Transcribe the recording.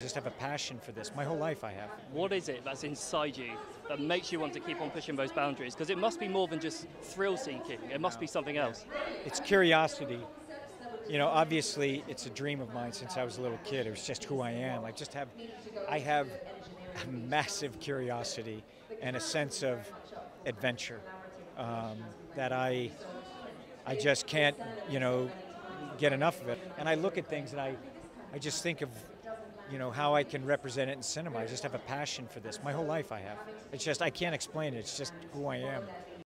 just have a passion for this. My whole life I have. What is it that's inside you that makes you want to keep on pushing those boundaries? Because it must be more than just thrill seeking, it must be something else. It's curiosity. You know, obviously it's a dream of mine since I was a little kid. It was just who I am. I just have I have a massive curiosity and a sense of adventure um, that I I just can't, you know, get enough of it. And I look at things and I I just think of you know how I can represent it in cinema. I just have a passion for this. My whole life I have. It's just I can't explain it. It's just who I am.